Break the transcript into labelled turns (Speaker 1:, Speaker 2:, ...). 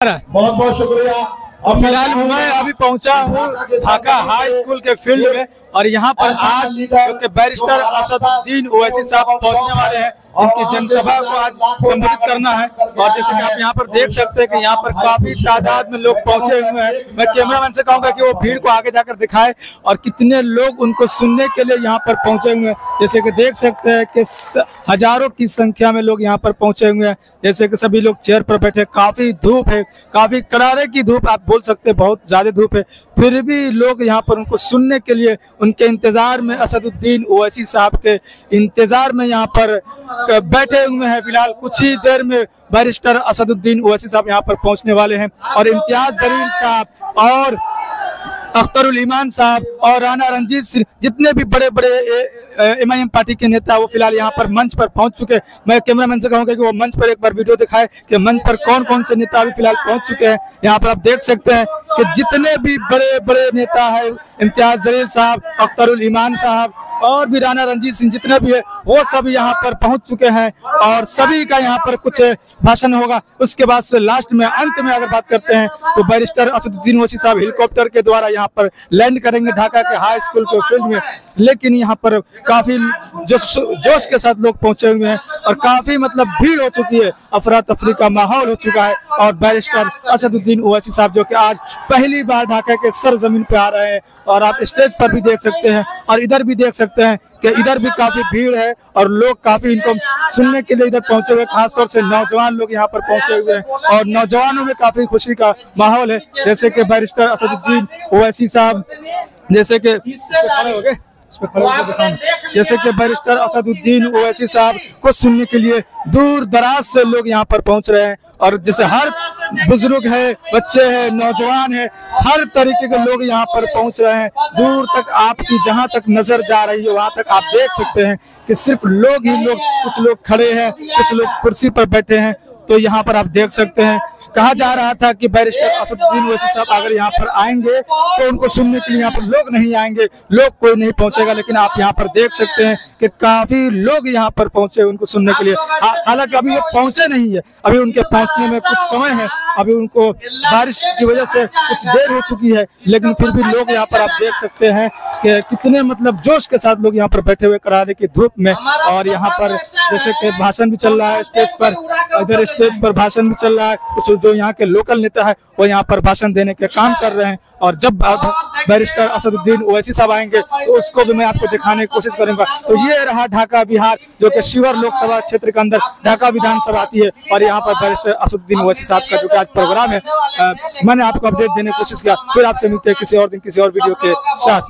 Speaker 1: बहुत बहुत शुक्रिया।
Speaker 2: और फ़िलहाल मैं अभी पहुँचा हूँ ढाका हाई स्कूल के फ़ील्ड में। और यहाँ पर आज बैरिस्टर असदुद्दीन ओवैसी साहब पहुँचने वाले हैं। इनकी जनसभा को आज संबोधित करना है। और जैसे कि आप यहाँ पर देख सकते हैं कि यहाँ पर काफ़ी तादाद में लोग पहुँचे हुए हैं। मैं कैमरामैन से कहूँगा कि वो भीड़ को आगे जाकर दिखाए और कितने लोग उनको सुनने के लिए यहाँ पर पहुँचे हुए हैं। जैसे कि देख सकते हैं कि हज़ारों की संख्या में लोग यहाँ पर पहुँचे हुए हैं। जैसे कि सभी लोग चेयर पर बैठे काफ़ी धूप है काफ़ी करारे की धूप आप बोल सकते हैं बहुत ज़्यादा धूप है। फिर भी लोग यहाँ पर उनको सुनने के लिए, उनके इंतज़ार में असदुद्दीन ओवैसी साहब के इंतज़ार में यहाँ पर बैठे हुए हैं। फ़िलहाल कुछ ही देर में बैरिस्टर असदुद्दीन ओवैसी साहब यहाँ पर पहुँचने वाले हैं। और इम्तियाज़ जरीन साहब और अख्तरुल ईमान साहब और राना रंजीत सिंह, जितने भी बड़े बड़े एम आई एम पार्टी के नेता वो फ़िलहाल यहाँ पर मंच पर पहुँच चुके मैं कैमरामैन से कहूँगा कि वो मंच पर एक बार वीडियो दिखाए कि मंच पर कौन कौन से नेता अभी फ़िलहाल पहुँच चुके हैं। यहाँ पर आप देख सकते हैं कि जितने भी बड़े बड़े नेता है, इम्तियाज़ जलील साहब, अख्तरुल ईमान साहब और भी राना रंजीत सिंह जितने भी है वो सब यहाँ पर पहुँच चुके हैं और सभी का यहाँ पर कुछ भाषण होगा। उसके बाद से लास्ट में, अंत में अगर बात करते हैं तो बैरिस्टर असदुद्दीन वसी साहब हेलीकॉप्टर के द्वारा यहाँ पर लैंड करेंगे ढाका के हाई स्कूल के फ़ील्ड में। लेकिन यहाँ पर काफ़ी जोश जोश के साथ लोग पहुँचे हुए हैं और काफ़ी मतलब भीड़ हो चुकी है। अफरा तफरी का माहौल हो चुका है और बैरिस्टर असदुद्दीन ओवैसी साहब जो कि आज पहली बार ढाका के सर ज़मीन पे आ रहे हैं और आप स्टेज पर भी देख सकते हैं और इधर भी देख सकते हैं कि इधर भी काफ़ी भीड़ है और लोग काफ़ी इनको सुनने के लिए इधर पहुँचे हुए खासतौर से नौजवान लोग यहाँ पर पहुँचे हुए हैं। और नौजवानों में काफ़ी खुशी का माहौल है। जैसे कि बैरिस्टर असदुद्दीन ओवैसी साहब, जैसे कि जैसे कि बैरिस्टर असदुद्दीन ओवैसी साहब को सुनने के लिए दूर दराज से लोग यहाँ पर पहुँच रहे हैं। और जैसे हर बुज़ुर्ग है, बच्चे हैं, नौजवान है, हर तरीके के लोग यहाँ पर पहुँच रहे हैं। दूर तक आपकी, जहाँ तक नज़र जा रही है, वहाँ तक आप देख सकते हैं कि सिर्फ़ लोग ही लोग, कुछ लोग खड़े हैं, कुछ लोग कुर्सी पर बैठे हैं। तो यहाँ पर आप देख सकते हैं कहा जा रहा था कि बैरिस्टर असदुद्दीन वैसी साहब अगर यहाँ पर आएँगे तो उनको सुनने के लिए यहाँ पर लोग नहीं आएँगे। लोग कोई नहीं पहुंचेगा लेकिन आप यहाँ पर देख सकते हैं कि काफ़ी लोग यहाँ पर पहुँचे उनको सुनने के लिए। हालाँकि अभी वो पहुँचे नहीं है अभी उनके पहुँचने में कुछ समय है। अभी उनको बारिश की वजह से कुछ देर हो चुकी है, लेकिन फिर भी लोग यहाँ पर आप देख सकते हैं कि कितने मतलब जोश के साथ लोग यहाँ पर बैठे हुए करारे की धूप में और यहाँ पर जैसे कि भाषण भी चल रहा है स्टेज पर, इधर स्टेज पर भाषण भी चल रहा है। कुछ जो यहाँ के लोकल नेता है, वो यहाँ पर भाषण देने के काम कर रहे हैं। और जब बैरिस्टर असदुद्दीन ओवैसी साहब आएँगे तो उसको भी मैं आपको दिखाने की कोशिश करूँगा। तो ये रहा ढाका बिहार जो कि शिवर लोकसभा क्षेत्र के अंदर ढाका विधानसभा आती है और यहाँ पर बैरिस्टर असदुद्दीन ओवैसी साहब का जो आज प्रोग्राम है आ, मैंने आपको अपडेट देने की कोशिश किया। फिर आपसे मिलते हैं किसी और दिन किसी और वीडियो के साथ।